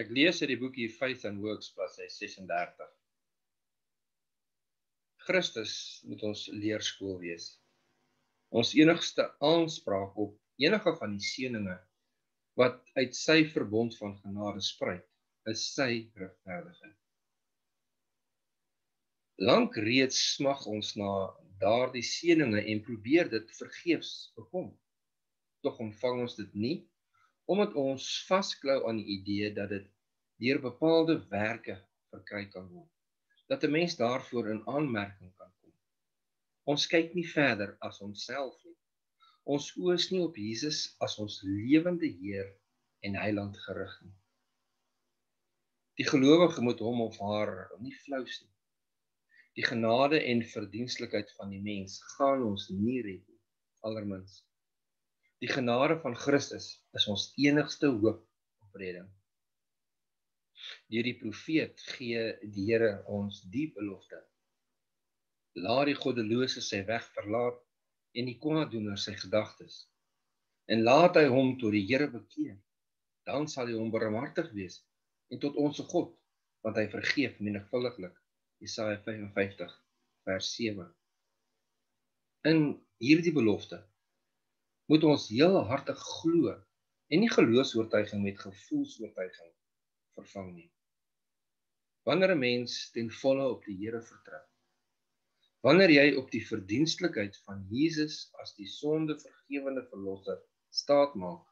Ek lees uit die boekie Faith and Works bladsy 36. Christus moet ons leerskool wees. Ons enigste aanspraak op enige van die seënings wat uit sy verbond van genade spruit, is sy regverdiging. Lank reeds smag ons na daardie seënings en probeer dit vergeefs bekom. Tog ontvang ons dit nie omdat ons vasklou aan die idee dat dit deur bepaalde werke verkry kan word. Dat 'n mens daarvoor in aanmerking kan kom. Ons kyk nie verder as onsself nie. Ons oë is nie op Jesus as ons lewende Heer en Heiland gerig nie. Die gelowige moet hom of haar nie flous nie. Die genade en verdienstelikheid van die mens gaan ons nie red nie, allermins. Die genade van Christus is ons enigste hoop op redding. Deur die profeet gee die Here ons die belofte. Laat die goddelose sy weg verlaat en die kwaadoener sy gedagtes. En laat hy hom tot die Here bekeer. Dan sal hy hom barmhartig wees en tot ons God, want hy vergeef menigvuldiglik. Jesaja 55 vers 7. In hierdie belofte moet ons heel hartig glo en nie geloofs-oortuiging met gevoels-oortuiging vervang nie. Wanneer 'n mens ten volle op die Here vertrou, wanneer jy op die verdienstelikheid van Jesus as die sondevergewende verlosser staat maak,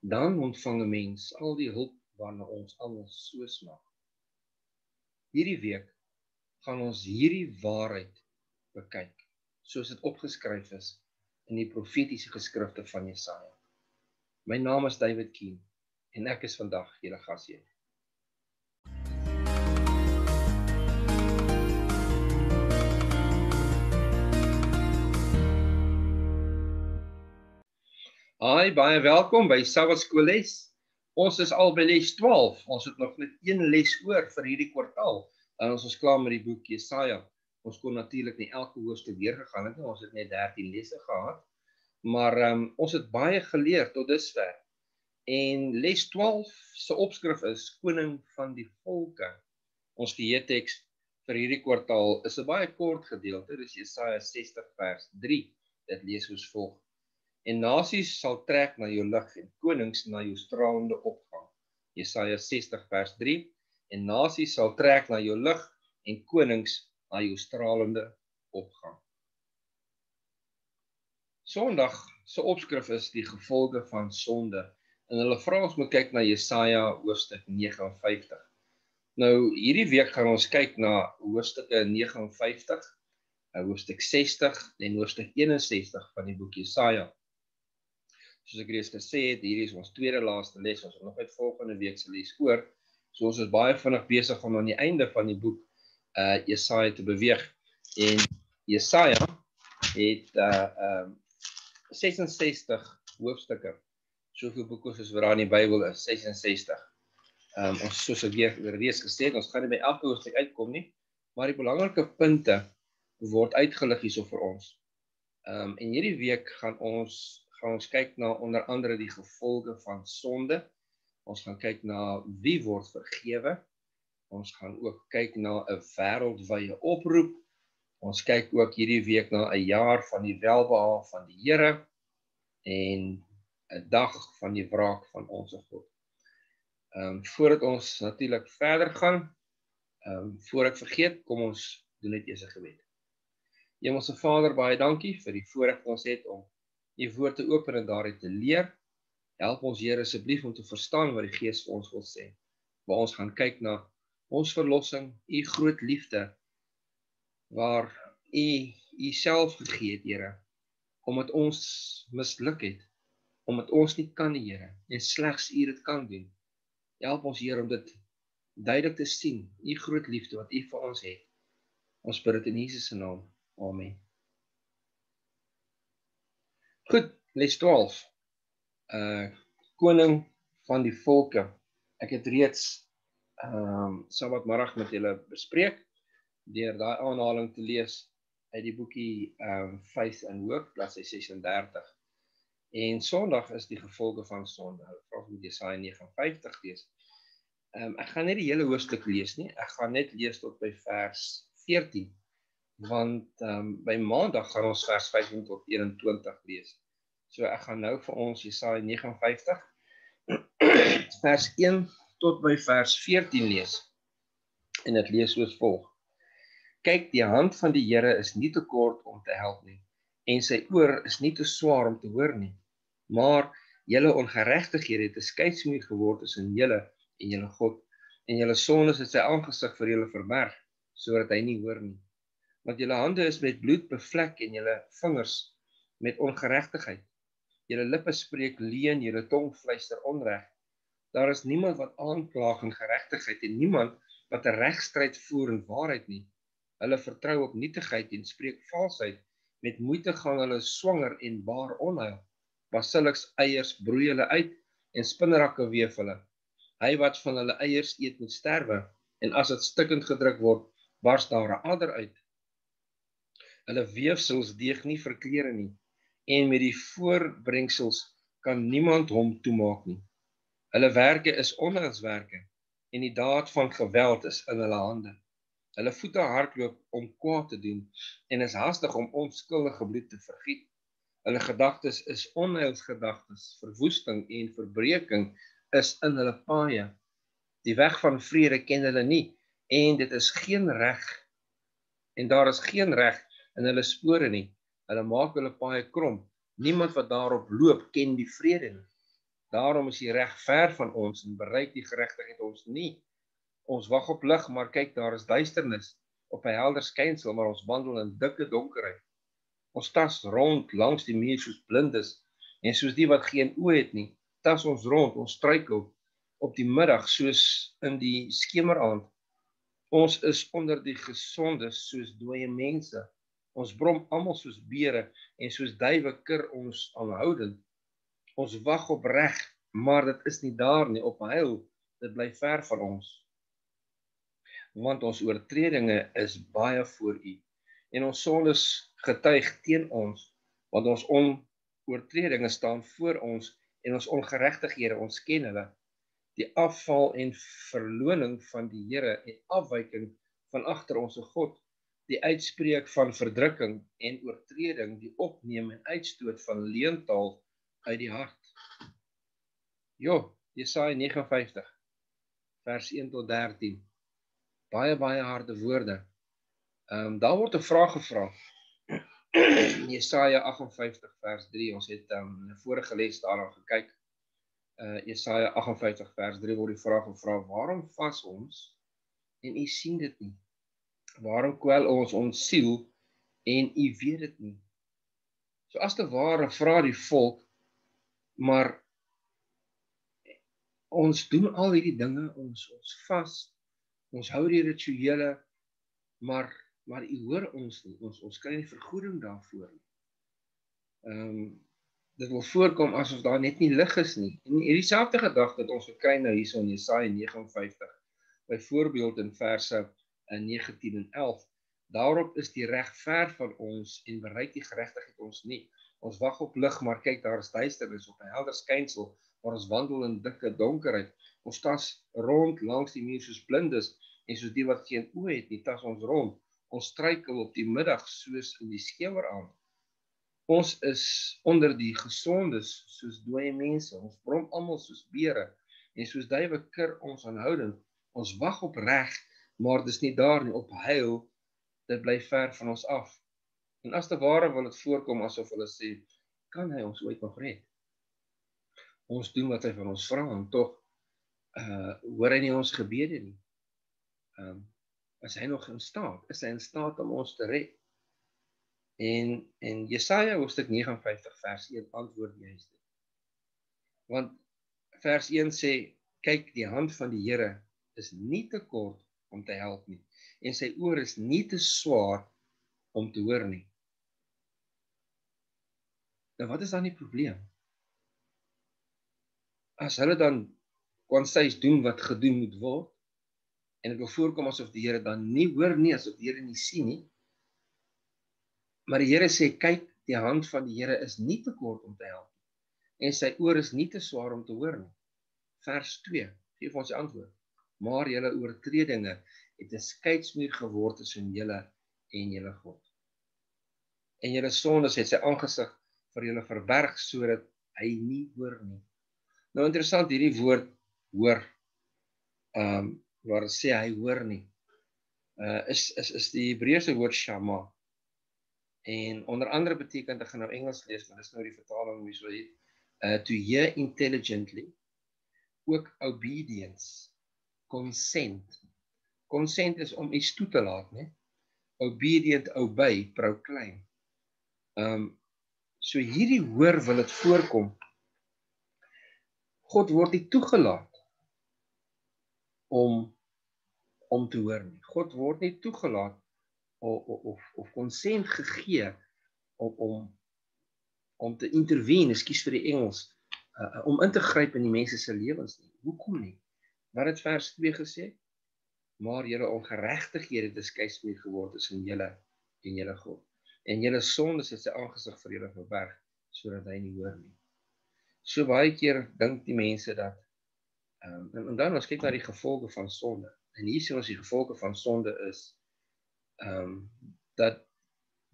dan ontvang 'n mens al die hulp waarna ons almal so smag. Hierdie week gaan ons hierdie waarheid bekyk, soos dit opgeskryf is in die profetiese geskrifte van Jesaja. My naam is David Keen en ek is vandag julle gasheer. Hi, baie welkom by Sabbat Skool les. Ons is al by les 12. Ons het nog net een les oor vir hierdie kwartaal. Ons is klaar met die boek Jesaja. Ons kon natuurlik nie elke hoofstuk weer gegaan het nie. Ons het net 13 lesse gehad. Maar ehm um, ons het baie geleer tot dusver. En les 12 se opskrif is koning van die volke. Ons geheeteks vir hierdie kwartaal is 'n baie kort gedeelte. Dis Jesaja 60 vers 3. Dit lees soos volg: En nasies sal trek na jou lig en konings na jou stralende opgang. Jesaja 60 vers 3. En nasies sal trek na jou lig en konings na jou stralende opgang. Sondag se opskrif is die gevolge van sonde. En hulle vra ons moet kyk na Jesaja hoofstuk 59. Nou hierdie week gaan ons kyk na hoofstukke 59, eh, hoofstuk 60 en hoofstuk 61 van die boek Jesaja. Soos ek reeds gesê het, hierdie is ons tweede laaste les. Ons gaan nog uit volgende week se les oor. So ons is baie vinnig besig om aan die einde van die boek uh Jesaja te beweeg. En Jesaja het uh um 66 hoofstukke. Soveel boeke soos wat daar in die Bybel is, 66. Um ons soos ek weer reeds gesê het, ons gaan nie by elke hoofstuk uitkom nie, maar die belangrike punte word uitgelig hierso vir ons. Um en hierdie week gaan ons gaan ons kyk na onder andere die gevolge van sonde. Ons gaan kyk na wie word vergewe Ons gaan ook kyk na 'n wêreldwye oproep. Ons kyk ook hierdie week na 'n jaar van die welbehaag van die Here en 'n dag van die wraak van ons God. Ehm um, voordat ons natuurlik verder gaan, ehm um, voor ek vergeet, kom ons doen net eers 'n gebed. Hemelse Vader, baie dankie vir die voorreg wat ons het om u woord te open en daarin te leer. Help ons Here asseblief om te verstaan wat die Gees vir ons wil sê. Waar ons gaan kyk na ons verlossing, u groot liefde waar u u self gegee het, Here, omdat ons misluk het, omdat ons nie kan die Here en slegs u dit kan doen. Help ons Here om dit duidelik te sien, u groot liefde wat u vir ons het. Ons bid dit in Jesus se naam. Amen. Goed, les 12. Uh koning van die volke. Ek het reeds ehm um, Sabbatmiddag met julle bespreek deur daai aanhaling te lees uit die boekie ehm um, Faith and Work bladsy 36. En Sondag is die gevolge van sonde. Hulle vra om Jesaja 59 lees. Ehm um, ek gaan net die hele hoofstuk lees nie. Ek gaan net lees tot by vers 14 want ehm um, by maandag gaan ons vers 15 tot 21 lees. So ek gaan nou vir ons Jesaja 59 vers 1 tot by vers 14 lees. En dit lees soos volg: Kyk, die hand van die Here is nie te kort om te help nie en sy oor is nie te swaar om te hoor nie. Maar julle ongeregtighede het 'n skeidsmuur geword tussen julle en julle God en julle sondes het sy aangesig vir julle verberg sodat hy nie hoor nie want julle hande is met bloed bevlek en julle vingers met ongeregtigheid julle lippe spreek leuen julle tong fluister onreg daar is niemand wat aanklaag en geregtigheid en niemand wat 'n regstryd voer in waarheid nie hulle vertrou op nietigheid en spreek valsheid met moeite gaan hulle swanger en baar onheil basiliks eiers broei hulle uit en spinnerakke weef hulle Hy wat van hulle eiers eet moet sterwe en as dit stikkend gedruk word, bars daar 'n ander uit. Hulle weefsels deeg nie vir klere nie en met die voorbrengsels kan niemand hom toemaak nie. Hulle werke is onheilswerke en die daad van geweld is in hulle hande. Hulle voete hardloop om kwaad te doen en is haastig om onskuldige bloed te vergiet. Hulle gedagtes is onheilsgedagtes, verwoesting en verbreeking is in hulle paaie. Die weg van vrede ken hulle nie en dit is geen reg en daar is geen reg in hulle spore nie. Hulle maak hulle paaie krom. Niemand wat daarop loop ken die vrede nie. Daarom is die reg ver van ons en bereik die geregtigheid ons nie. Ons wag op lig, maar kyk daar is duisternis op 'n helder skynsel, maar ons wandel in dikke donkerheid. Ons tas rond langs die muur soos blindes en soos die wat geen oë het nie tas ons rond, ons struikel op die middag soos in die skemeraand. Ons is onder die gesondes soos dooie mense. Ons brom almal soos beere en soos duwe kir ons aanhoudend. Ons wag op reg, maar dit is nie daar nie op heil. Dit bly ver van ons. Want ons oortredinge is baie voor U en ons sondes getuig teen ons, want ons onoortredinge staan voor ons en ons ongeregtighede ons ken hulle die afval en verloning van die Here en afwyking van agter ons God die uitspreek van verdrukking en oortreding die opneem en uitstoot van leentaal uit die hart Jo Jesaja 59 vers 1 tot 13 baie baie harde woorde ehm um, daar word 'n vraag gevra Jesaja 58 vers 3. Ons het um, in 'n vorige les daarna gekyk. Uh Jesaja 58 vers 3 word die vraag gevra: "Waarom vas ons en u sien dit nie? Waarom kwel ons ons siel en u weet dit nie?" So as te ware vra die volk, maar ons doen al hierdie dinge, ons ons vas, ons hou die rituele, maar maar u hoor ons nie. Ons ons kry nie vergoeding daarvoor nie. Ehm um, dit wil voorkom asof daar net nie lig is nie. En hierdie selfde gedagte wat ons gekry nou hierso in Jesaja 59. Byvoorbeeld in verse in 19 en 11. Daarop is die reg ver van ons en bereik die geregtigheid ons nie. Ons wag op lig, maar kyk daar is duisternis op 'n helder skynsel, maar ons wandel in dikke donkerheid. Ons tas rond langs die muur soos blindes en soos die wat geen oë het nie, tas ons rond ons struikel op die middag soos in die skemeraand. Ons is onder die gesondes soos dooie mense. Ons brom almal soos beere en soos duwe kir ons aanhoudend. Ons wag op reg, maar dis nie daar nie op heil. Dit bly ver van ons af. En as te ware wil dit voorkom asof hulle sê, kan hy ons ooit nog red? Ons doen wat hy van ons vra en tog uh hoor hy nie ons gebede nie. Ehm um, is hy nog in staat? Is hy in staat om ons te red? En en Jesaja hoofstuk 59 vers 1 antwoord juist dit. Want vers 1 sê kyk die hand van die Here is nie te kort om te help nie en sy oor is nie te swaar om te hoor nie. Nou wat is dan die probleem? As hulle dan konsys doen wat gedoen moet word, en dit wil voorkom asof die Here dan nie hoor nie asof die Here nie sien nie. Maar die Here sê kyk, die hand van die Here is nie te kort om te help nie en sy oor is nie te swaar om te hoor nie. Vers 2 gee ons die antwoord. maar julle oortredinge het 'n skeidsmuur geword tussen julle en julle God. En julle sondes het sy aangesig vir julle verberg sodat hy nie hoor nie. Nou interessant hierdie woord hoor. Ehm um, waar sê hy hoor nie. Uh is is is die Hebreëse woord shama. En onder andere beteken dit gaan nou Engels lees, maar dis nou die vertaling hoe so hier. Uh to hear intelligently ook obedience consent. Consent is om iets toe te laat, né? Obedient obey proclaim. Ehm um, so hierdie hoor wil dit voorkom. God word nie toegelaat om om te hoor nie. God word nie toegelaat of of of konsent gegee om om om te intervene, ekskuus vir die Engels, uh, om in te gryp in die mense se lewens nie. Hoekom nie? Wat het vers 2 gesê? Maar julle ongeregtighede het skeidsmuur geword tussen julle en julle God. En julle sondes het sy aangesig vir julle verberg sodat hy nie hoor nie. So baie keer dink die mense dat um, en, en dan as kyk na die gevolge van sonde. En hier sien ons die gevolge van sonde is ehm um, dat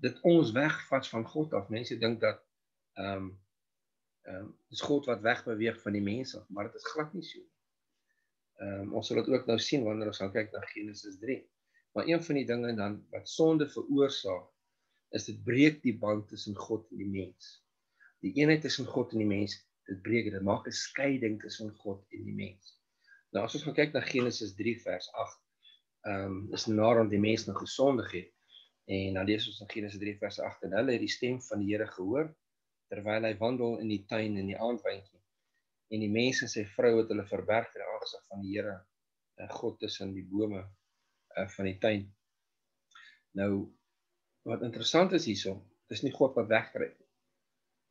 dit ons wegvat van God af. Mense dink dat ehm um, ehm um, dis God wat wegbeweeg van die mense, maar dit is glad nie so nie. Ehm um, ons sal dit ook nou sien wanneer ons gaan kyk na Genesis 3. Maar een van die dinge dan wat sonde veroorsaak, is dit breek die band tussen God en die mens. Die eenheid tussen God en die mens, dit breek dit maak 'n skeiding tussen God en die mens. Nou as ons gaan kyk na Genesis 3 vers 8, ehm um, is nadat die mens nou gesondig het en dan lees ons in Genesis 3 vers 8 en hulle het die stem van die Here gehoor terwyl hy wandel in die tuin in die aandwyntjie en die mense sê vrou het hulle verberg die aangesig van die Here en God tussen die bome uh, van die tuin. Nou wat interessant is hierso, dis nie God wat wegkruip nie.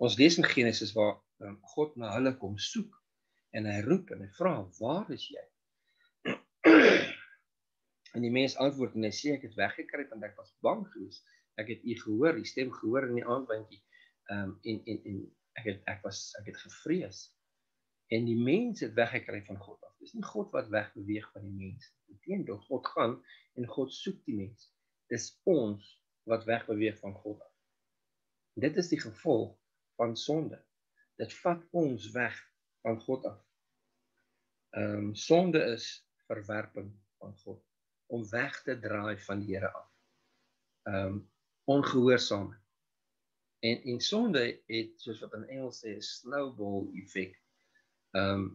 Ons lees in Genesis waar um, God na hulle kom soek en hy roep en hy vra, "Waar is jy?" en die mens antwoord en hy sê ek het weggekruip want ek was bang gewees. Ek het u gehoor, die stem gehoor in die aandwindjie. Ehm um, en en en ek het ek was ek het gevrees en die mens het weggekry van God af. Dis nie God wat wegbeweeg van die mens nie. Inteendeel, God gaan en God soek die mens. Dis ons wat wegbeweeg van God af. Dit is die gevolg van sonde. Dit vat ons weg van God af. Ehm um, sonde is verwerping van God om weg te draai van die Here af. Ehm um, ongehoorsaamheid. En en sonde het soos wat in Engels sê 'n snowball effek Ehm um,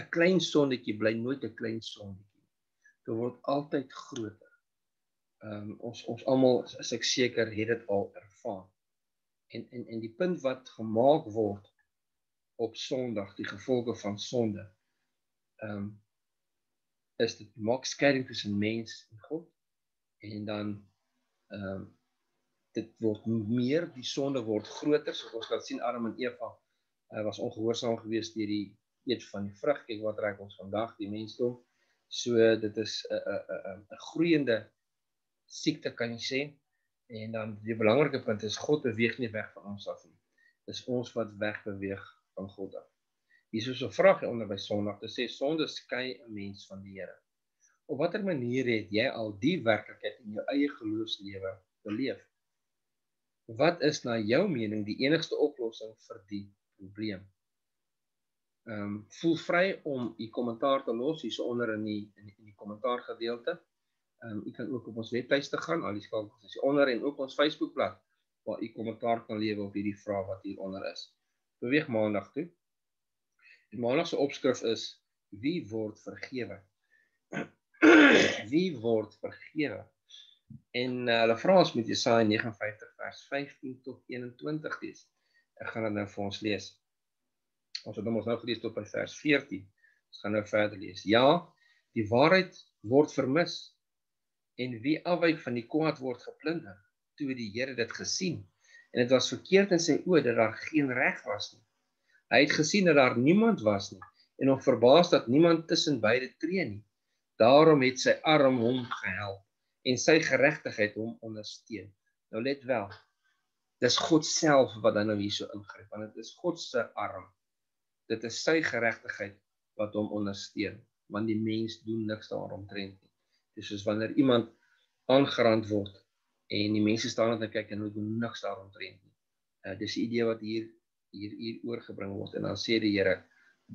'n klein sonnetjie bly nooit 'n klein sonnetjie. Dit word altyd groter. Ehm um, ons ons almal as ek seker het dit al ervaar. En en en die punt wat gemaak word op Sondag, die gevolge van sonde. Ehm um, is dit maak skeiding tussen mens en God en dan ehm um, dit word meer die sonde word groter soos ons kan sien Adam en Eva uh, was ongehoorsaam geweest deur die eet van die vrug. Kyk wat reik ons vandag die mensdom. So dit is 'n 'n 'n 'n groeiende siekte kan jy sê. En dan die belangrike punt is God beweeg nie weg van ons af nie. Dis ons wat wegbeweeg van God af. Hier is 'n vraag onder by Sondag. Dit sê sonde skei 'n mens van die Here. Op watter manier het jy al die werklikheid in jou eie geloofslewe beleef? Wat is na jou mening die enigste oplossing vir die probleem. Ehm um, voel vry om u kommentaar te los hier onder in die in die, die kommentaar gedeelte. Ehm um, u kan ook op ons webtuiste gaan, al die skakels is onder en ook ons Facebookblad waar u kommentaar kan lewer op hierdie vraag wat hier onder is. Beweeg maandag toe. Die maandag se opskrif is wie word vergewe? wie word vergewe? En uh, hulle vra ons met Jesaja 59 vers 15 tot 21 lees. Ek gaan dit nou vir ons lees. Ons het ons nou gelees tot by vers 14. Ons gaan nou verder lees. Ja, die waarheid word vermis en wie afwyk van die kwaad word geplunder. Toe die Here dit gesien en dit was verkeerd in sy oë dat daar geen reg was nie. Hy het gesien dat daar niemand was nie en hom verbaas dat niemand tussen beide tree nie. Daarom het sy arm hom gehelp en sy geregtigheid hom ondersteun. Nou let wel, Dis God self wat dan nou hierso ingryp want dit is God se arm. Dit is sy geregtigheid wat hom ondersteun, want die mens doen niks daaromtrent nie. Dis soos wanneer iemand aangerand word en die mense staan net en kyk en hulle doen niks daaromtrent nie. Uh, dis die idee wat hier hier hier oorgebring word en dan sê die Here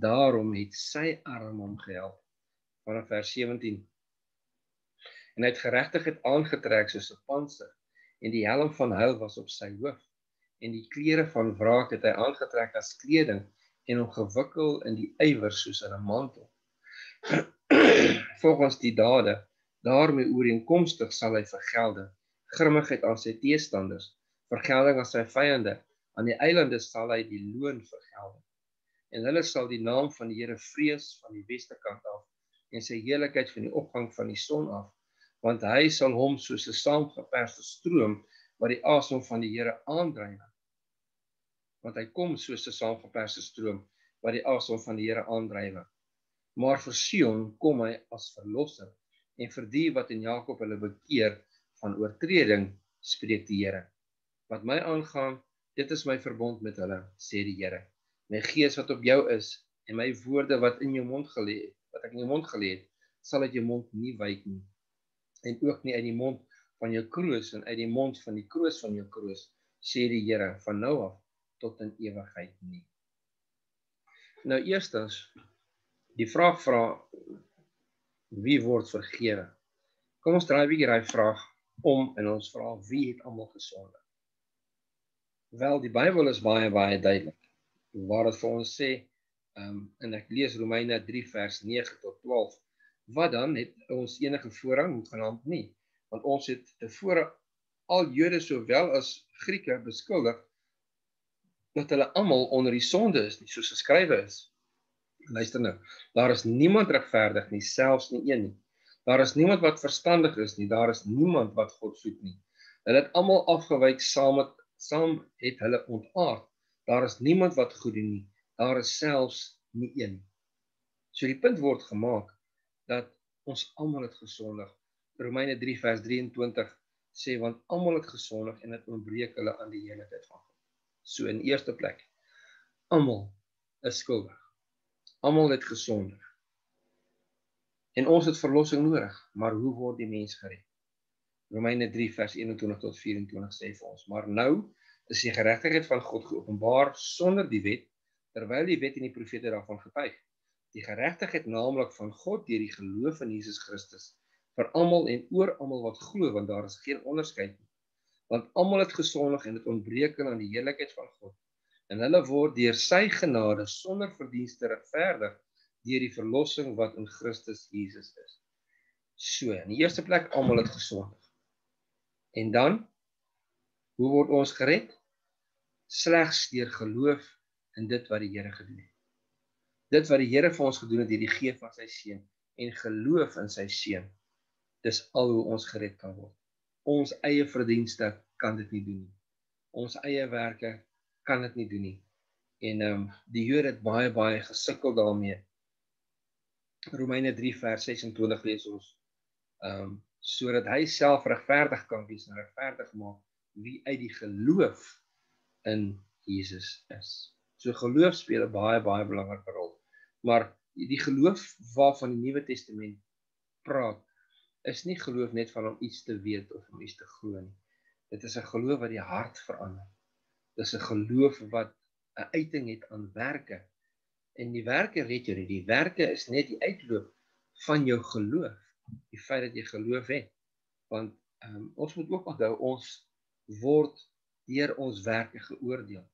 daarom het sy arm hom gehelp. Vanaf vers 17 en hy het geregtigheid aangetrek soos 'n panser en die helm van heil was op sy hoof en die klere van wraak het hy aangetrek as kleding en hom gewikkel in die ywer soos in 'n mantel. Volgens die dade daarmee ooreenkomstig sal hy vergelde grimmigheid aan sy teestanders vergelding aan sy vyande aan die eilande sal hy die loon vergeld. En hulle sal die naam van die Here vrees van die weste kant af en sy heiligheid van die opgang van die son af, want hy sal hom soos 'n saamgeperste stroom wat die asem van die Here aandryf. Want hy kom soos 'n saamgeperste stroom wat die asem van die Here aandryf. Maar vir Sion kom hy as verlosser en vir die wat in Jakob hulle bekeer van oortreding spreek die Here. Wat my aangaan, Dit is my verbond met hulle, sê die Here. My gees wat op jou is en my woorde wat in jou mond gelê het, wat ek in jou mond gelê het, sal uit jou mond nie wyk nie. En ook nie uit die mond van jou kroos en uit die mond van die kroos van jou kroos, sê die Here, van nou af tot in ewigheid nie. Nou eerstens die vraag vra wie word vergewe? Kom ons draai 'n bietjie daai vraag om en ons vra wie het almal gesonde? Wel, die Bybel is baie baie duidelik. Waar dit vir ons sê, ehm um, en ek lees Romeine 3 vers 9 tot 12, wat dan het ons enige voorrang genaamd nie, want ons het tevore al Jode sowel as Grieke beskuldig dat hulle almal onder die sonde is, nie soos geskrywe is. Luister nou, daar is niemand regverdig nie, selfs nie een nie. Daar is niemand wat verstandig is nie, daar is niemand wat God soek nie. Hulle het almal afgewyk saam met saam het hulle ontaard. Daar is niemand wat goed doen nie. Daar is selfs nie een. So die punt word gemaak dat ons almal het gesondig. Romeine 3 vers 23 sê want almal het gesondig en dit ontbreek hulle aan die heiligheid van God. So in eerste plek almal is skuldig. Almal het gesondig. En ons het verlossing nodig, maar hoe word die mens gered? Romeine 3 vers 21 tot 24 sê vir ons: "Maar nou is die geregtigheid van God geopenbaar sonder die wet, terwyl die wet en die profete daarvan getuig. Die geregtigheid naamlik van God deur die geloof in Jesus Christus vir almal en oor almal wat glo, want daar is geen onderskeid nie. Want almal het gesondig en dit ontbreek aan die heiligheid van God. En hulle word deur sy genade sonder verdienste regverdig deur die verlossing wat in Christus Jesus is. So, in die eerste plek almal het gesondig. En dan hoe word ons gered? Slegs deur geloof in dit wat die Here gedoen het. Dit wat die Here vir ons gedoen het deur die gee van sy seun en geloof in sy seun. Dis al hoe ons gered kan word. Ons eie verdienste kan dit nie doen nie. Ons eie werke kan dit nie doen nie. En ehm um, die Jode het baie baie gesukkel daarmee. Romeine 3 vers 26 lees ons ehm um, sodat hy self regverdig kan wees en regverdig maak wie uit die geloof in Jesus is. So geloof speel 'n baie baie belangrike rol. Maar die geloof waarvan die Nuwe Testament praat, is nie geloof net van om iets te weet of om iets te glo nie. Dit is 'n geloof wat die hart verander. Dis 'n geloof wat 'n uiting het aan werke. En die werke red jou nie. Die werke is net die uitloop van jou geloof die feit dat jy geloof het. Want um, ons moet ook onthou ons word deur ons werke geoordeel.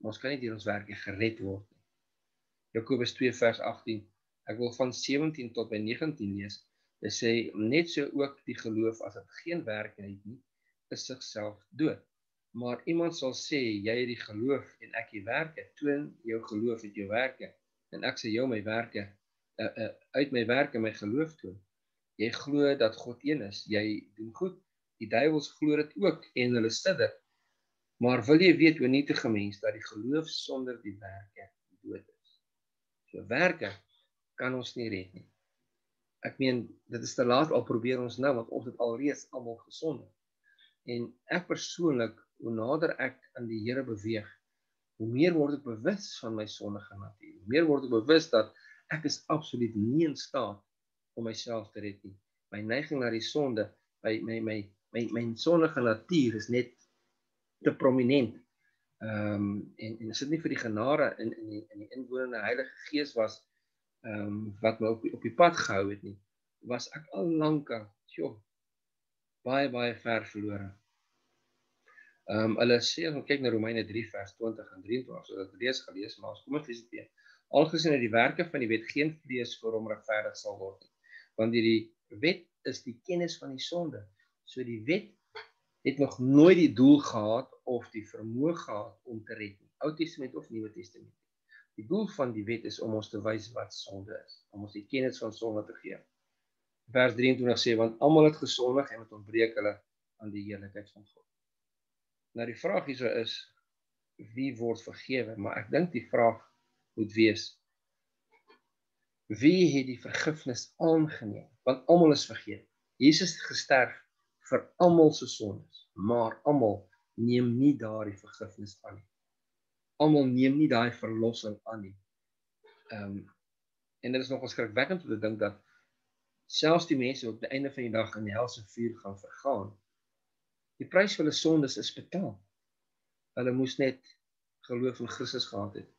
Maar ons kan nie deur ons werke gered word nie. Jakobus 2 vers 18. Ek wil van 17 tot by 19 lees. Dit sê net so ook die geloof as dit geen werke het nie, is sigself dood. Maar iemand sal sê jy het die geloof en ek die werke. Toon jou geloof met jou werke en ek sê jou my werke uh, uh, uit my werke my geloof toon. Jy glo dat God een is. Jy doen goed. Die duiwels glo dit ook en hulle sidder. Maar wil jy weet hoe nietige mens dat die geloof sonder die werke dood is. So werke kan ons nie red nie. Ek meen dit is te laat al probeer ons nou want ons het alreeds almal gesond. En ek persoonlik, hoe nader ek aan die Here beweeg, hoe meer word ek bewus van my sondige natuur. Hoe meer word ek bewus dat ek is absoluut nie in staat om myself te red nie. My neiging na die sonde, my my my my my sondige natuur is net te prominent. Ehm um, en en as dit nie vir die genade in in die in die inwonende Heilige Gees was ehm um, wat my op op die pad gehou het nie, was ek al lank al, sjoe, baie baie ver verlore. Ehm um, hulle sê as ons kyk na Romeine 3 vers 20 en 23, so dat lees gelees, maar ons kom ons lees dit weer. Algesien uit die werke van die wet geen vlees vir hom regverdig sal word nie. Want die wet is die kennis van die sonde. So die wet het nog nooit die doel gehad of die vermoë gehad om te red nie. Ou Testament of Nuwe Testament. Die doel van die wet is om ons te wys wat sonde is, om ons die kennis van sonde te gee. Vers 23 sê want almal het gesondig en het ontbreek hulle aan die heiligheid van God. Nou die vraag hierso is wie word vergewe? Maar ek dink die vraag moet wees wie het die vergifnis aangeneem? Want almal is vergeet Jesus het gesterf vir almal se sondes maar almal neem nie daardie vergifnis aan nie. Almal neem nie daai verlossing aan nie. Ehm um, en dit is nog skrikwekkend om te dink dat selfs die mense wat op die einde van die dag in die helse vuur gaan vergaan die prys vir hulle sondes is betaal hulle moes net geloof in Christus gehad het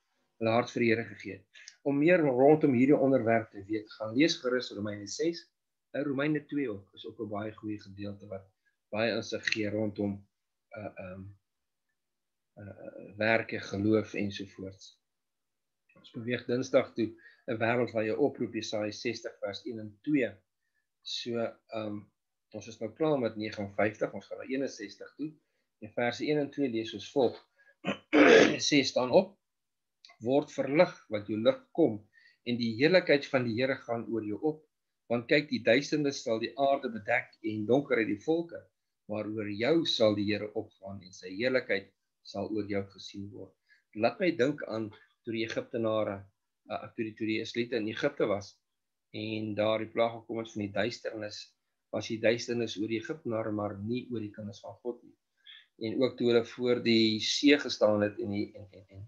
hulle hart vir die Here gegee het. Om meer rondom hierdie onderwerp te weet, gaan lees gerus Romeine 6 en Romeine 2 ook. Is ook 'n baie goeie gedeelte wat baie insig gee rondom uh um uh werke, geloof ensovoorts. Ons beweeg Dinsdag toe 'n wêreld waar jy oproep Jesaja 60 vers 1 en 2. So um ons is nou klaar met 59, ons gaan na 61 toe. In verse 1 en 2 lees ons volg. sê staan op word verlig want jou lig kom en die heiligheid van die Here gaan oor jou op want kyk die duisternis sal die aarde bedek en donkerheid die volke maar oor jou sal die Here opgaan en sy heiligheid sal oor jou gesien word laat my dink aan toe die Egiptenare uh, toe die toe die Israeliete in Egipte was en daar die plaag gekom het van die duisternis was die duisternis oor die Egiptenare maar nie oor die kinders van God nie en ook toe hulle voor die see gestaan het en die en en, en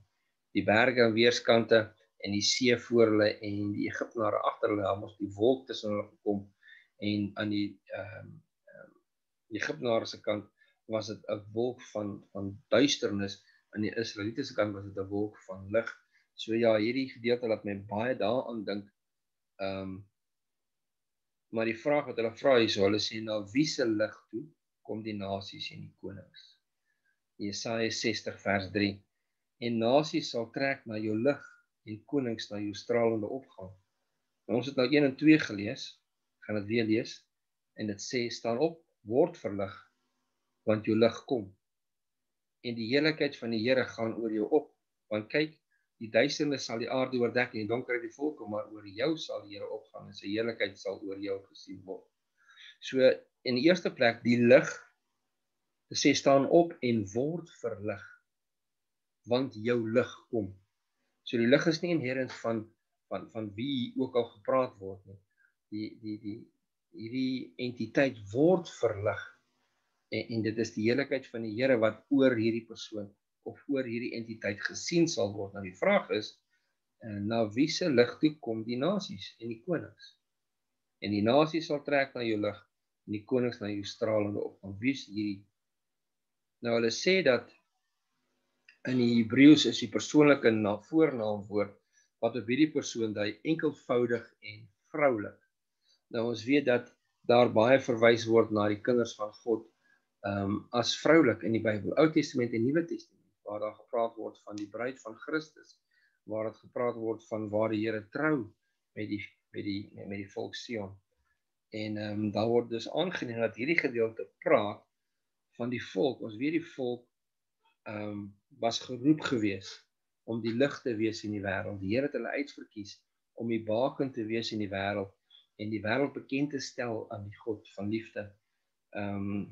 die berge aan weerskante en die see voor hulle en die Egiptenare agter hulle, almos die wolk tussen hulle gekom en aan die ehm um, um, Egiptenare se kant was dit 'n wolk van van duisternis aan die Israeliete se kant was dit 'n wolk van lig. So ja, hierdie gedeelte laat my baie daaraan dink. Ehm um, maar die vraag wat hulle vra is, hulle sê na wie se lig toe kom die nasies en die konings? Jesaja 60 vers 3 en nasies sal trek na jou lig en konings na jou stralende opgang. Nou ons het nou 1 en 2 gelees, gaan dit weer lees en dit sê staan op, word verlig want jou lig kom. En die heiligheid van die Here gaan oor jou op, want kyk, die duisternis sal die aarde oordek en die donkerheid die volke, maar oor jou sal die Here opgaan en sy heiligheid sal oor jou gesien word. So in die eerste plek die lig sê staan op en word verlig want jou lig kom. So die lig is nie inherent van van van wie ook al gepraat word nie. Die die die hierdie entiteit word verlig en, en dit is die heiligheid van die Here wat oor hierdie persoon of oor hierdie entiteit gesien sal word. Nou die vraag is eh, na wie se lig toe kom die nasies en die konings? En die nasies sal trek na jou lig en die konings na jou stralende op. Van wie is hierdie? Nou hulle sê dat in die Hebreëus is die persoonlike naam voornaamwoord wat op hierdie persoon dui enkelvoudig en vroulik. Nou ons weet dat daar baie verwys word na die kinders van God ehm um, as vroulik in die Bybel, Ou Testament en Nuwe Testament, waar daar gepraat word van die bruid van Christus, waar dit gepraat word van waar die Here trou met die met die met die volk Sion. En ehm um, daar word dus aangeneem dat hierdie gedeelte praat van die volk. Ons weet die volk ehm um, was geroep gewees om die lig te wees in die wêreld. Die Here het hulle uitverkies om die baken te wees in die wêreld en die wêreld bekend te stel aan die God van liefde. Ehm um,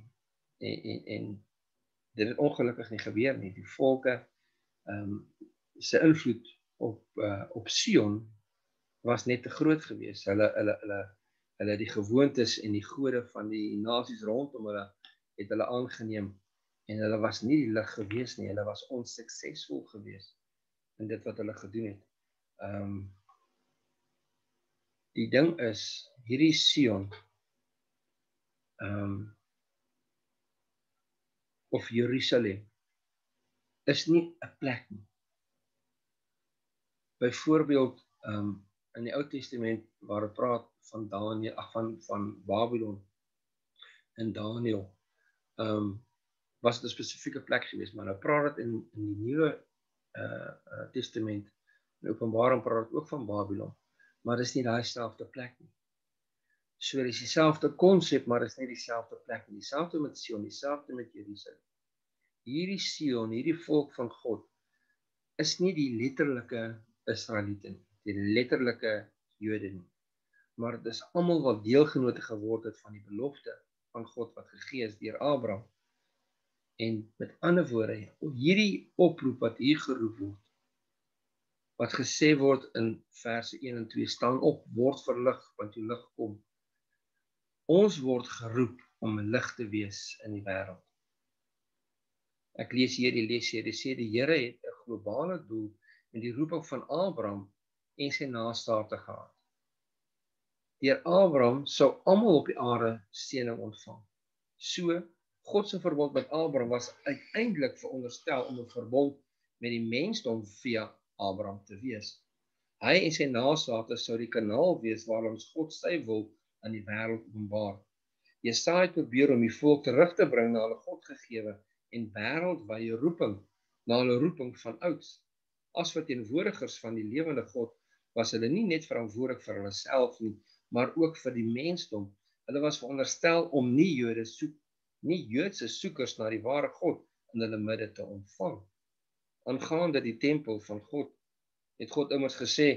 en en en dit het ongelukkig nie gebeur nie. Die volke ehm um, se invloed op uh, op Sion was net te groot geweest. Hulle hulle hulle hulle die gewoontes en die gode van die nasies rondom hulle het hulle aangeneem en hulle was nie die lig gewees nie, hulle was onsuksesvol gewees in dit wat hulle gedoen het. Ehm um, Die ding is hierdie Sion ehm um, of Jerusalem is nie 'n plek nie. Byvoorbeeld ehm um, in die Ou Testament waar dit praat van Daniël ag van van Babylon in Daniël ehm um, was dit 'n spesifieke plek geweest, maar nou praat dit in in die Nuwe uh, uh Testament in Openbaring praat dit ook van Babylon, maar dis nie daai selfde plek nie. So dis dieselfde konsep, maar is nie dieselfde plek nie. Dieselfde met Sion, dieselfde met Jerusalem. Hierdie Sion, hierdie volk van God is nie die letterlike Israeliete nie, die letterlike Jode nie. Maar dit is almal wat deelgenote geword het van die belofte van God wat gegee is deur Abraham. En met ander woorde, hierdie oproep wat hier geroep word wat gesê word in verse 1 en 2 staan op word verlig want die lig kom. Ons word geroep om 'n lig te wees in die wêreld. Ek lees hier die les hier, dit sê die Here het 'n globale doel met die roeping van Abraham en sy naaste gehad. Deur Abraham sou almal op die aarde seëning ontvang. So God se verbond met Abraham was uiteindelik veronderstel om 'n verbond met die mensdom via Abraham te wees. Hy en sy nageslagte sou die kanaal wees waarlangs God sy wil aan die wêreld openbaar. Jesaja probeer om die volk terug te bring na hulle Godgegewe en wêreldwye roeping, na hulle roeping van ouds. As verteenwoordigers van die lewende God was hulle nie net verantwoordelik vir hulle self nie, maar ook vir die mensdom. Hulle was veronderstel om nie Jode soek nie Joodse soekers na die ware God in hulle midde te ontvang. Aangaande die tempel van God het God immers gesê,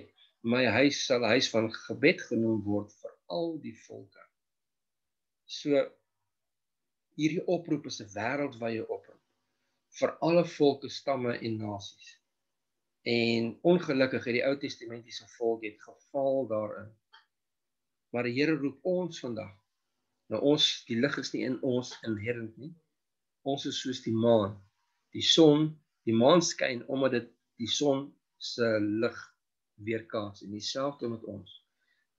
"My huis sal huis van gebed genoem word vir al die volke." So hierdie oproep is 'n wêreldwye oproep vir alle volke, stamme en nasies. En ongelukkig het die Ou Testamentiese volk het geval daarin. Maar die Here roep ons vandag Nou ons die lig is nie in ons inherent nie. Ons is soos die maan. Die son, die maan skyn omdat dit die son se lig weerkaats en dieselfde met ons.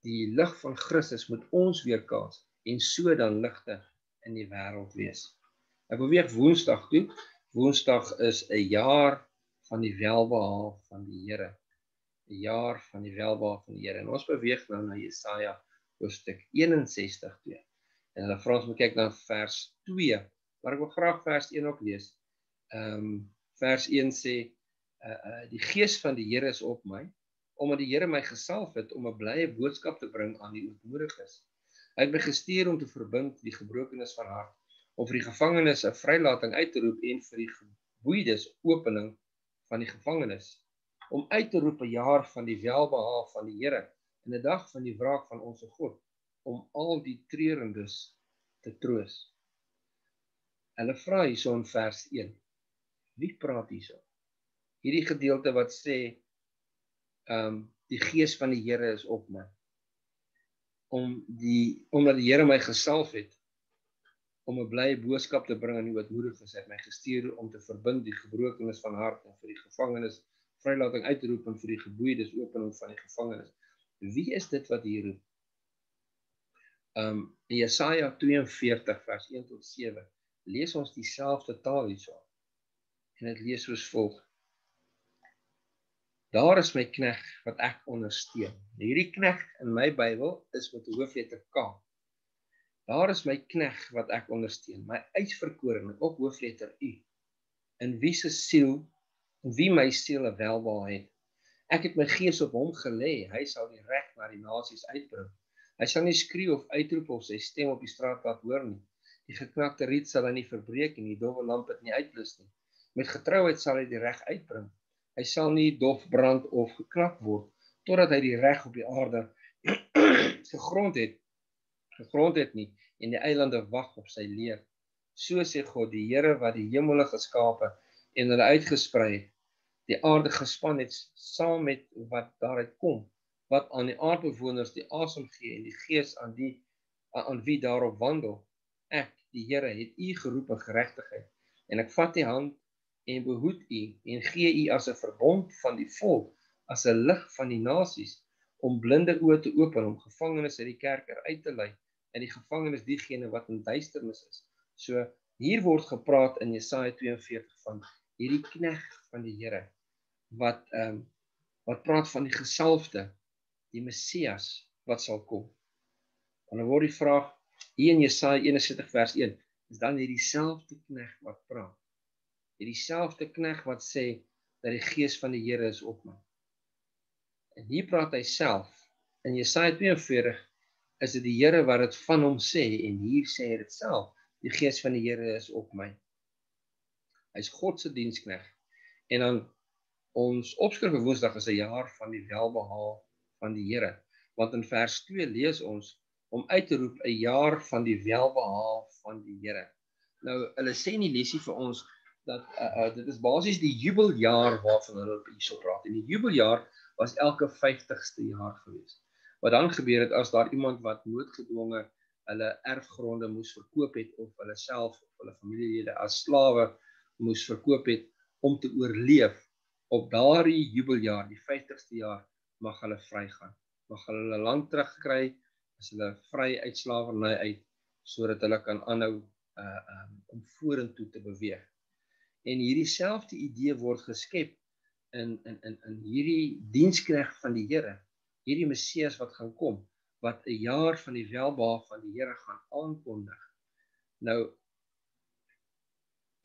Die lig van Christus moet ons weerkaats en so dan ligte in die wêreld wees. Ek beweeg Woensdag toe. Woensdag is 'n jaar van die welbehaag van die Here. 'n Jaar van die welbehaag van die Here. En ons beweeg nou na Jesaja hoofstuk 61 toe. En hulle vra ons moet kyk na vers 2. Maar ek wil graag vers 1 ook lees. Ehm um, vers 1 sê uh uh die gees van die Here is op my omdat die Here my gesalf het om 'n blye boodskap te bring aan die ootmoediges. Hy het my gestuur om te verbind die gebrokenes van hart, om vir die gevangenes 'n vrylating uit te roep en vir die geboeides opening van die gevangenes, om uit te roep 'n jaar van die welbehaag van die Here en 'n dag van die wraak van ons God om al die treurendes te troos. Hulle vra hierson vers 1. Wie praat hierson? Hierdie gedeelte wat sê ehm um, die gees van die Here is op my om die omdat die Here my gesalf het om 'n blye boodskap te bring aan die ootmoediges het my gestuur om te verbind die gebrokenes van hart en vir die gevangenes vrylating uit te roep en vir die geboeides opening van die gevangenes. Wie is dit wat hier roep? um in Jesaja 42 vers 1 tot 7 lees ons dieselfde taal hierso. En dit lees soos volg: Daar is my knegg wat ek ondersteun. Hierdie knegg in my Bybel is met 'n hoofletter K. Daar is my knegg wat ek ondersteun, my uitverkorene op hoofletter U. In wie se siel en wie my siel welbehaag het. Ek het my gees op hom gelê, hy sal die reg na die nasies uitbring. Hy sal nie skree of uitroep of sy stem op die straat laat hoor nie. Die geknakte riet sal hy nie verbreek en die dowwe lamp het nie uitblus nie. Met getrouheid sal hy die reg uitbring. Hy sal nie dof brand of geknak word totdat hy die reg op die aarde gegrond het gegrond het nie en die eilande wag op sy leer. So sê God, die Here wat die hemele geskape en hulle uitgesprei het, die aarde gespan het saam met wat daaruit kom wat aan die aardbewoners die asem gee en die gees aan die aan wie daarop wandel. Ek, die Here, het u geroep in geregtigheid en ek vat u hand en behoed u en gee u as 'n verbond van die volk, as 'n lig van die nasies om blinde oë te open, om gevangenes uit die kerker uit te lei, en die gevangenes diegene wat in duisternis is. So hier word gepraat in Jesaja 42 van hierdie knegg van die Here wat ehm um, wat praat van die gesalfde, die Messias wat sal kom. En dan word die vraag hier in Jesaja 61 vers 1, is dan hierdie selfde knegg wat praat. Hierdie selfde knegg wat sê dat die gees van die Here is op my. En hier praat hy self in Jesaja 42 is dit die Here wat dit van hom sê en hier sê hy dit self, die gees van die Here is op my. Hy's God se dienskneg. En dan ons opskrif vir Woensdag is 'n jaar van die welbehaag van die Here. Want in vers 2 lees ons om uit te roep 'n jaar van die welbehaag van die Here. Nou hulle sê nie lesie vir ons dat uh, uh, dit is basies die jubeljaar waarvan hulle hierso praat. En die jubeljaar was elke 50ste jaar gewees. Wat dan gebeur het as daar iemand wat noodgedwonge hulle erfgronde moes verkoop het of hulle self of hulle familielede as slawe moes verkoop het om te oorleef op daardie jubeljaar, die 50ste jaar, mag hulle vrygaan. Mag hulle hulle land terugkry as hulle vry uit slawerny uit sodat hulle kan aanhou uh um om vorentoe te beweeg. En hierdie selfde idee word geskep in in in in hierdie dienskreg van die Here, hierdie Messias wat gaan kom, wat 'n jaar van die welbehaag van die Here gaan aankondig. Nou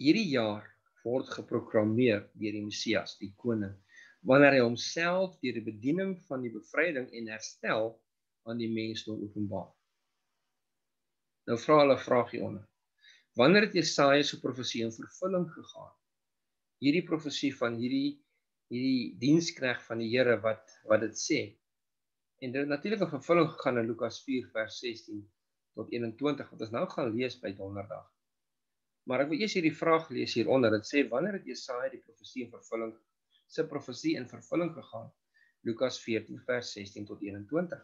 hierdie jaar word geprogrammeer deur die Messias, die koning, wanneer hy homself deur die bediening van die bevryding en herstel aan die mensdom openbaar. Nou vra hulle vraagie onder. Wanneer het Jesaja se profesie in vervulling gegaan? Hierdie profesie van hierdie hierdie dienskneg van die Here wat wat dit sê. En dit natuurlik in vervulling gegaan in Lukas 4 vers 16 tot 21 wat ons nou gaan lees by Donderdag. Maar ek wil eers hierdie vraag lees hieronder. Dit sê wanneer het Jesaja die profesie in vervulling se profesie in vervulling gegaan? Lukas 14 vers 16 tot 21.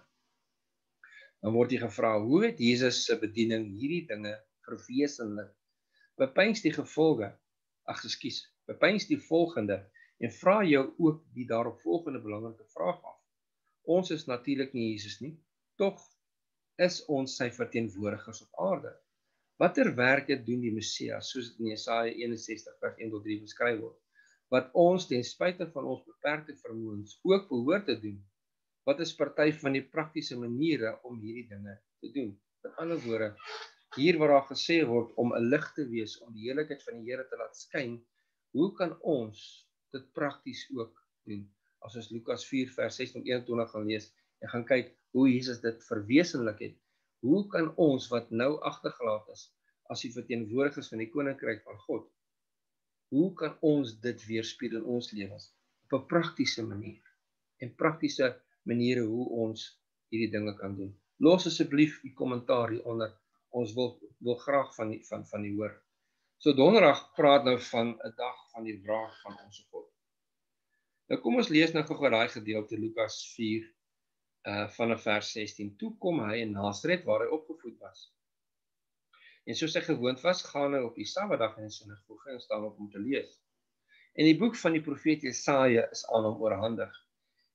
Dan word jy gevra, hoe het Jesus se bediening hierdie dinge verwesenlik? Bepeins die gevolge. Ag, ekskuus. Bepeins die volgende en vra jou ook die daarop volgende belangrike vraag af. Ons is natuurlik nie Jesus nie, tog is ons sy verteenwoordigers op aarde. Watter werke doen die Messias soos dit in Jesaja 61 vers 1 tot 3 beskryf word? Wat ons ten spyte van ons beperkte vermoëns ook behoort te doen. Wat is party van die praktiese maniere om hierdie dinge te doen? Met ander woorde, hier waar daar gesê word om 'n lig te wees om die heiligheid van die Here te laat skyn, hoe kan ons dit prakties ook doen? As ons Lukas 4 vers 6 tot 21 gaan lees en gaan kyk hoe Jesus dit verwesenlik het Hoe kan ons wat nou agtergelaat is as die verteenwoordigers van die koninkryk van God, hoe kan ons dit weerspieël in ons lewens op 'n praktiese manier? En praktiese maniere hoe ons hierdie dinge kan doen. Los asseblief u kommentaar hier onder. Ons wil wil graag van die, van van die hoor. So donderdag praat nou van 'n dag van die wraak van ons God. Nou kom ons lees nou gou-gou daai gedeelte Lukas uh vanaf vers 16 toe kom hy in Nasaret waar hy opgevoed was. En soos hy gewoond was, gaan hy op die Saterdag in die sinagoge en staan op om te lees. En die boek van die profeet Jesaja is aan hom oorhandig.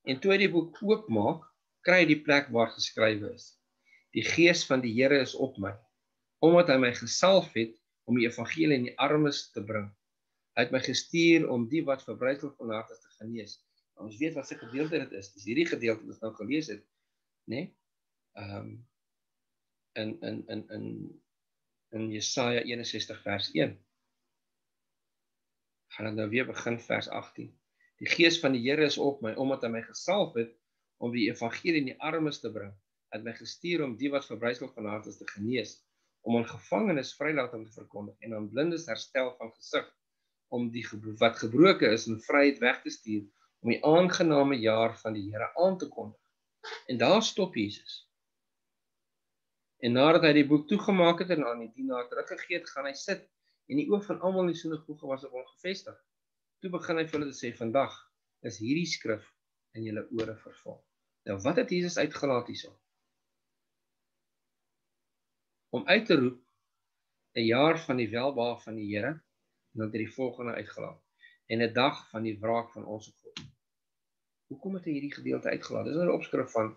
En toe hy die boek oopmaak, kry hy die plek waar geskrywe is: Die gees van die Here is op my, omdat hy my gesalf het om die evangelie aan die armes te bring. Hy het my gestuur om die wat verbrysel van hart is te genees ons weet wat se gedeelte dit is. Dis hierdie gedeelte wat ons nou gelees het, né? Nee? Ehm um, in in in in in Jesaja 61 vers 1. Gaan dan nou weer begin vers 18. Die gees van die Here is op my omdat hy my gesalf het om die evangelie aan die armes te bring. Hy het my gestuur om die wat verbrysel van hart is te genees, om aan gevangenes vrylating te verkondig en aan blindes herstel van gesig, om die wat gebroke is in vryheid weg te stuur om die aangename jaar van die Here aan te kondig. En daar stop Jesus. En nadat hy die boek toegemaak het en aan die dienaar teruggegee het, gaan hy sit en die oog van almal in die sinagoge was op hom gefestig. Toe begin hy vir hulle te sê: "Vandag is hierdie skrif in julle ore vervul." Nou wat het Jesus uitgelaat hierso? Om uit te roep 'n jaar van die welbehaag van die Here, en dan het hy die volgende uitgelaat: "En 'n dag van die wraak van ons God." Hoekom het hy hierdie gedeelte uitgelaat? Dis 'n opskrif van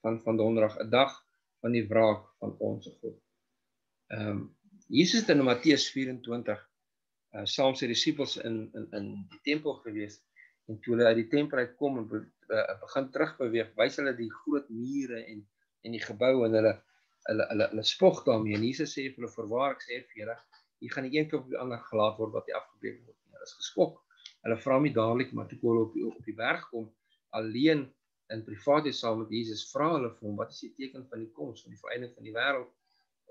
van van donderdag, 'n dag van die wraak van ons God. Ehm um, Jesus het in Matteus 24 uh saam sy disippels in in in die tempel gewees en toe hulle uit die tempel uit kom en be, uh, begin terugbeweeg, wys hulle die groot mure en en die gebou en hulle hulle hulle hulle spog daarmee en Jesus sê vir hulle voorwaar ek sê vir julle, hier gaan nie een keer op die ander gelaat word wat nie afgebreek word nie. Hulle is geskok. Hulle vra hom dadelik maar toe hulle op die, op die berg kom alleen in privaat saam met Jesus vra hulle vir hom wat is die teken van die koms van die vereniging van die wêreld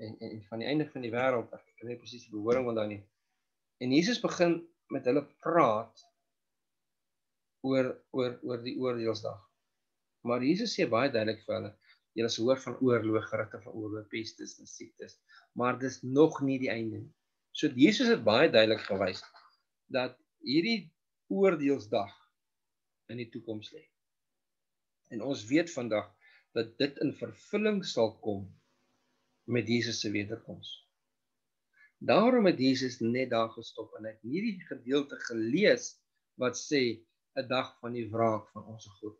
en en, en van die einde van die wêreld. Ek kan nie presies die behoring onthou nie. En Jesus begin met hulle praat oor oor oor die oordeelsdag. Maar Jesus sê baie duidelik vir hulle, julle is hoor van oorlog, gerugte van oorlog, pestes en siektes, maar dis nog nie die einde nie. So Jesus het baie duidelik gewys dat hierdie oordeelsdag in die toekoms lê. En ons weet vandag dat dit in vervulling sal kom met Jesus se wederkoms. Daarom het Jesus net daar gestop en hy het hierdie gedeelte gelees wat sê 'n dag van die wraak van ons God.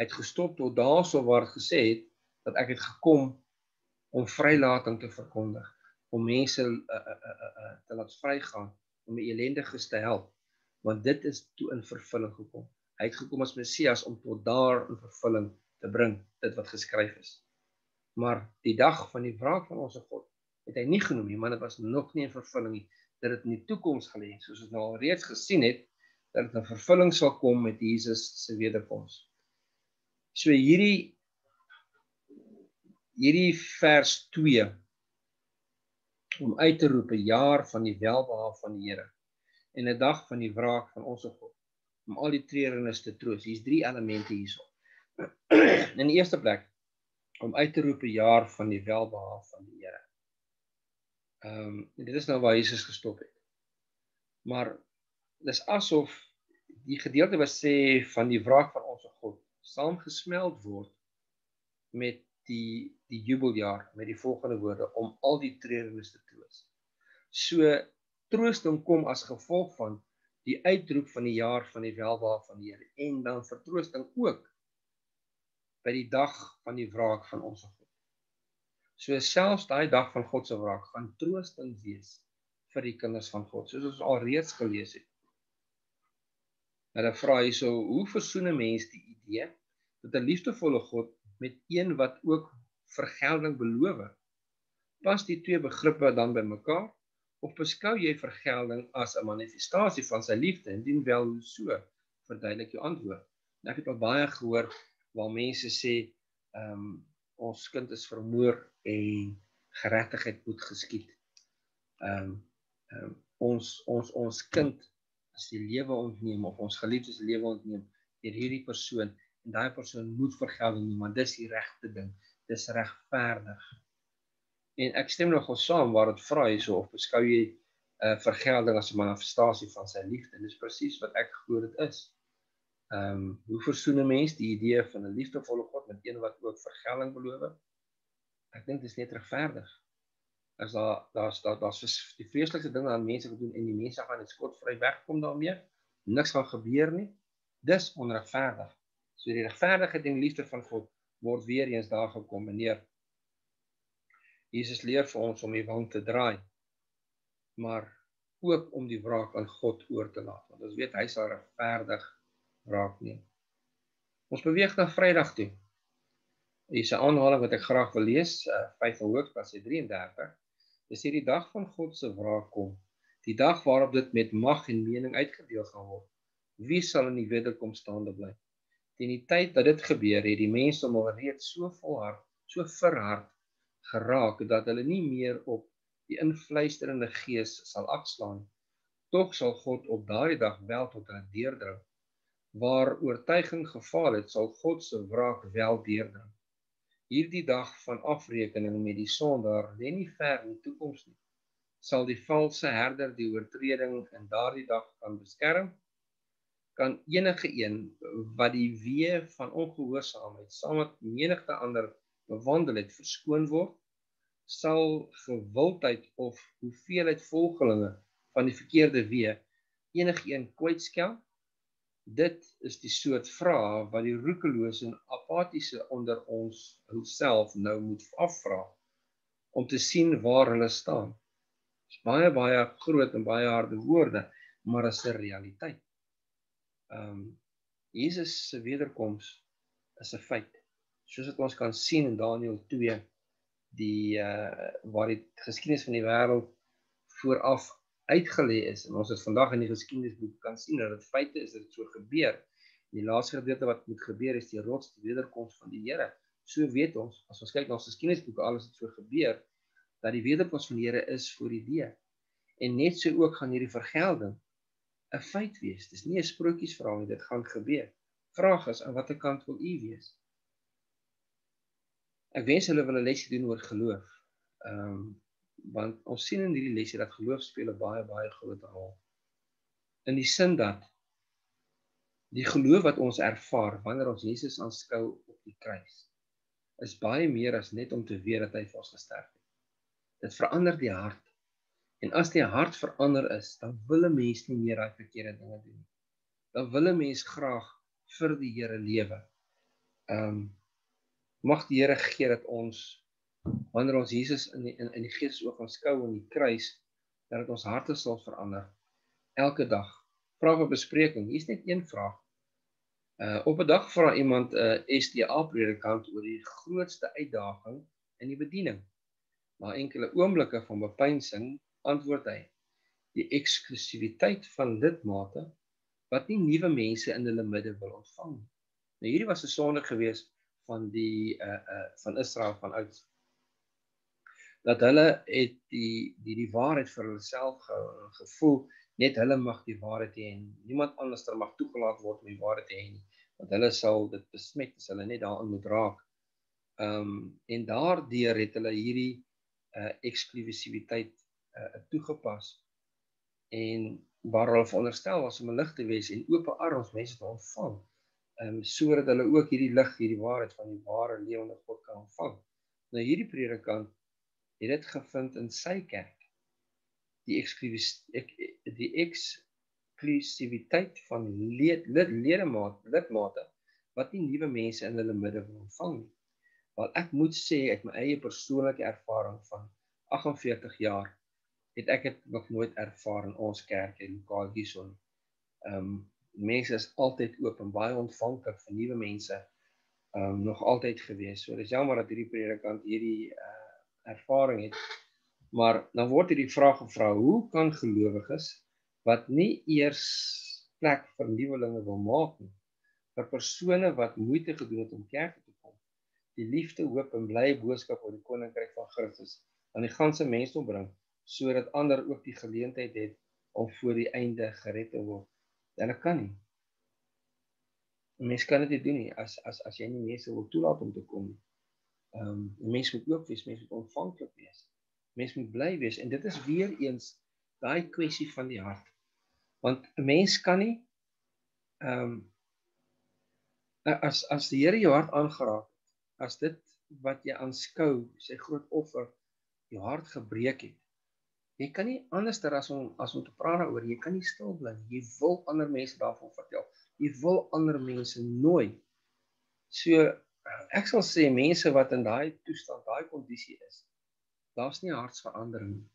Hy het gestop tot daarso waar gesê het dat ek het gekom om vrylating te verkondig, om mense uh, uh, uh, uh, te laat vrygaan, om die ellendiges te help, want dit is toe in vervulling gekom. Hy het gekom as Messias om tot daar in vervulling te bring dit wat geskryf is. Maar die dag van die wraak van ons God het hy nie genoem nie, maar dit was nog nie in vervulling nie. Dit het in die toekoms gelê, soos ons nou al reeds gesien het dat dit in vervulling sal kom met Jesus se wederkoms. So hierdie hierdie vers 2 om uit te roep 'n jaar van die welbehaag van die Here en 'n dag van die wraak van ons God om al die treuriges te troos. Hier's drie elemente hierso. In die eerste plek om uit te roep 'n jaar van die welbehaag van die Here. Ehm um, dit is nou waar Jesus gestop het. Maar dis asof die gedeelte wat sê van die wraak van ons saamgesmeld word met die die jubeljaar met die volgende woorde om al die treuriges te troos. So troosting kom as gevolg van die uitroep van die jaar van die welbehaag van die Here en dan vertroosting ook by die dag van die wraak van ons God. So selfs daai dag van God se wraak gaan troosting wees vir die kinders van God, soos ons al reeds gelees het. Hulle vra hierso, hoe versoen 'n mens die idee dat 'n liefdevolle God met een wat ook vergelding beloof? Pas die twee begrippe dan by mekaar of beskou jy vergelding as 'n manifestasie van sy liefde? Indien wel, so verduidelik jou antwoord. Ek het al baie gehoor waar mense sê ehm um, ons kind is vermoor en geregtigheid moet geskied. Ehm um, um, ons ons ons kind as die lewe ontneem of ons geliefdes lewe ontneem deur hierdie persoon en daai persoon moet vergelding neem want dis die regte ding. Dis regverdig. En ek stem nogal saam waar dit vra hierso of beskou jy 'n uh, vergelding as 'n manifestasie van sy liefde. Dis presies wat ek glo dit is. Ehm um, hoe versoen 'n mens die idee van 'n liefdevolle God met een wat ook vergelding beloof? Ek dink dit is net regverdig. As daar daar's daar daar's die vreeslikste dinge aan mense gedoen en die mense gaan net skotvry wegkom daarmee, niks gaan gebeur nie. Dis onregverdig. So die regverdigheid en liefde van God word weer eens daar gekom meneer. Jesus leer vir ons om die wang te draai. Maar ook om die wraak aan God oor te laat want ons weet hy sal regverdig raak neem. Ons beweeg na Vrydag toe. Hier is 'n aanhaling wat ek graag wil lees, uh, 5 Hoofspas 33. Dis hierdie dag van God se wraak kom, die dag waarop dit met mag en mening uitgedeel gaan word. Wie sal in die wederkom staande bly? Teen die tyd dat dit gebeur, het die mense om alreeds so volhard, so verhard geraak dat hulle nie meer op die invluisterende gees sal agslaan. Tog sal God op daardie dag wel tot hulle deurdring waar oortuiging gefaal het, sal God se wraak wel deurdring. Hierdie dag van afrekening met die sondaar lê nie ver in die toekoms nie. Sal die valse herder die oortreding in daardie dag kan beskerm? Kan enige een wat die weë van ongehoorsaamheid saam met menigte ander bewandel het verskoon word? Sal gewildheid of hoeveelheid volgelinge van die verkeerde weë enige een kwytskelm? Dit is die soort vrae wat die roekelose en apatiese onder ons hulself nou moet afvra om te sien waar hulle staan. Dit is baie baie groot en baie harde woorde, maar dit is 'n realiteit. Ehm um, Jesus se wederkoms is 'n feit. Soos wat ons kan sien in Daniël 2 die uh waar die geskiedenis van die wêreld vooraf uitgelê is en ons het vandag in die geskiedenisboek kan sien dat dit feite is dat dit so gebeur. Die laaste gedeelte wat moet gebeur is die rots die wederkoms van die Here. So weet ons as ons kyk na ons geskiedenisboeke alles het so gebeur dat die wederkoms van die Here is voor die deur. En net so ook gaan hierdie vergelding 'n feit wees. Dis nie 'n sprokiesverhaal nie, dit gaan gebeur. Vraag is aan watter kant wil u wees? Ek wens hulle wil 'n lesie doen oor geloof. Ehm um, want ons sien in hierdie lesie dat geloof speel 'n baie baie groot rol. In die sin dat die geloof wat ons ervaar wanneer ons Jesus aanskou op die kruis is baie meer as net om te weet dat hy vir ons gesterf het. Dit verander die hart. En as die hart verander is, dan wil 'n mens nie meer daai verkeerde dinge doen nie. Dan wil 'n mens graag vir die Here lewe. Ehm um, mag die Here gee dat ons wanneer ons Jesus in die, in, in die gees oog aanskou in die kruis dat dit ons harte sal verander elke dag. Vra vir bespreking hier's net een vraag. Uh op 'n dag vra iemand 'n uh, SDA predikant oor die grootste uitdaging in die bediening. Na enkele oomblikke van bepeinsing antwoord hy die eksklusiwiteit van lidmate wat nie nuwe mense in hulle midde wil ontvang nou hierdie was 'n sonde gewees van die uh uh van Israel vanuit dat hulle het die die die waarheid vir hulle self ge, gevoel net hulle mag die waarheid hê en niemand anders mag toegelaat word om die waarheid te hê nie want hulle sal dit besmet as hulle net daarin moet raak. Ehm um, en daardeur het hulle hierdie uh eksklusiwiteit uh toegepas en waar hulle veronderstel was om 'n lig te wees en oop arms mense te ontvang. Ehm um, sodat hulle ook hierdie lig, hierdie waarheid van die ware lewende God kan ontvang. Nou hierdie predikant het dit gevind in sy kerk. Die eksklusiwiteit die eksklusiwiteit van lid ledemate lidmate wat nie nuwe mense in hulle midde wil ontvang nie. Want ek moet sê uit my eie persoonlike ervaring van 48 jaar het ek dit nog nooit ervaar in ons kerk en lokaal hierson. Ehm um, mense is altyd oop en baie ontvanklik vir nuwe mense. Ehm um, nog altyd gewees. So dis jammer dat hierdie predikant hierdie uh, ervaring het. Maar dan word hierdie vraag gevra: Hoe kan gelowiges wat nie eers plek vir nuwelinge wil maak nie, vir persone wat moeite gedoen het om kerk toe te kom, die liefde, hoop en blye boodskap oor die koninkryk van Christus aan die ganse mensdom bring, sodat ander ook die geleentheid het om voor die einde gered te word? Hulle kan nie. Mense kan dit nie doen nie as as as jy nie mense wil toelaat om te kom nie. Ehm um, mense moet oop wees, mense moet ontvanklik wees. Mense moet bly wees en dit is weer eens daai kwessie van die hart. Want 'n mens kan nie ehm um, as as die Here jou hart aangeraak het, as dit wat jy aanskou, sy groot offer jou hart gebreek het. Jy kan nie anderster as om as om te praat daaroor, jy kan nie stil bly nie. Jy wil ander mense daarvan vertel. Jy wil ander mense nooi. So ek sal sê mense wat in daai toestand, daai kondisie is, daar's nie hartsverandering nie.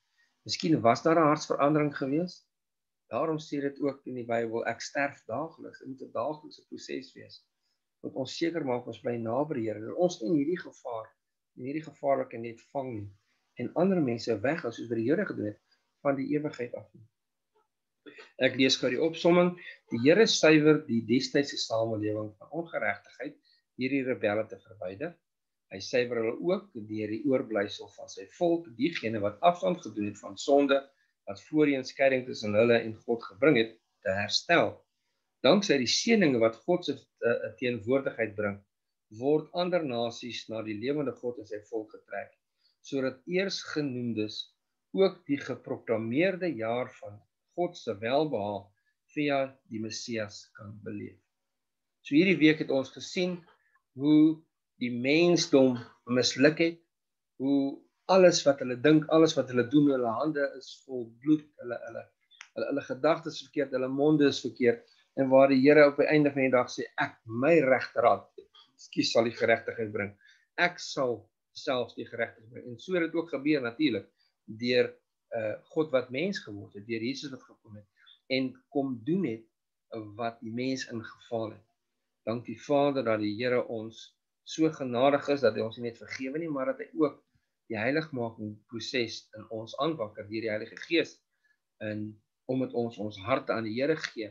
Miskien was daar 'n hartsverandering gewees. Daarom sê dit ook in die Bybel, ek sterf daagliks. Dit moet 'n daaglikse proses wees. Moet ons seker maak ons bly naby die Here. Dat ons nie in hierdie gevaar, in hierdie gevaarlike net vang nie en ander mense weg as soos wat die Here gedoen het van die ewigheid af. Ek lees gou die opsomming. Die Here suiwer die destydse samelewing van ongeregtigheid hierdie rebelle te verwyder. Hy suiwer hulle ook deur die oorblysel van sy volk, diegene wat afstand gedoen het van sonde wat voorheen skeiding tussen hulle en God gebring het, te herstel. Danksy die seëninge wat God se uh, teenwoordigheid bring, word ander nasies na die lewende God en sy volk getrek, sodat eersgenoemdes ook die geproklaameerde jaar van God se welbehaag via die Messias kan beleef. So hierdie week het ons gesien hoe die mensdom misluk het, hoe alles wat hulle dink, alles wat hulle doen, hulle hande is vol bloed, hulle hulle hulle, hulle gedagtes verkeerd, hulle monde is verkeerd en waar die Here op die einde van die dag sê ek my regterhand skuis sal die geregtigheid bring. Ek sal self die geregtigheid bring. En so het dit ook gebeur natuurlik deur uh God wat mens geword het, deur Jesus wat gekom het en kom doen het wat die mens ingeval het. Dankie Vader dat die Here ons so genadig is dat hy ons nie net vergewe nie, maar dat hy ook die heiligmaking proses in ons aanwakker deur die Heilige Gees in omdat ons ons harte aan die Here gee.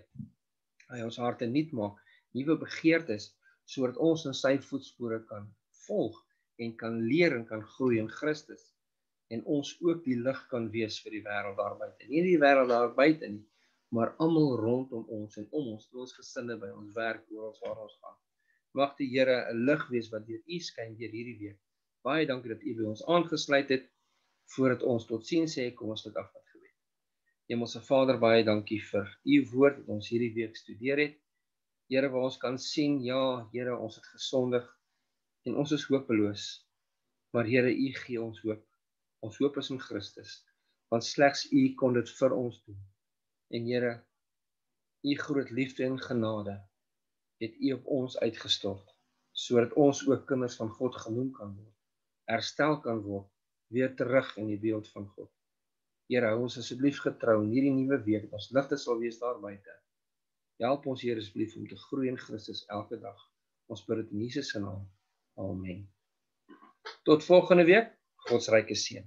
Hy ons harte nuut maak, nuwe begeertes sodat ons in sy voetspore kan volg en kan leer en kan groei in Christus en ons ook die lig kan wees vir die wêreld daar buite. Nie die wêreld daar buite nie, maar almal rondom ons en om ons, ons gesinne by ons werk, oral waar ons gaan. Mag die Here 'n lig wees wat deur U skyn deur hierdie week. Baie dankie dat U by ons aangesluit het voordat ons tot sien sê kom ons dit af met gebed. Hemelse Vader, baie dankie vir U woord wat ons hierdie week studeer het. Here, waar ons kan sien, ja, Here, ons het gesondig en ons is hopeloos. Maar Here, U gee ons hoop. Ons hoop is in Christus, want slegs U kon dit vir ons doen. En Here, U groot liefde en genade het U op ons uitgestort sodat ons ook kinders van God genoem kan word. Herstel kan word weer terug in die beeld van God. Here, hou ons asseblief getrou in hierdie nuwe week. Ons ligte sal wees daar buite. Help ons Here asseblief om te groei in Christus elke dag. Ons bid dit in Jesus se naam. Amen. Tot volgende week. God se ryke seën.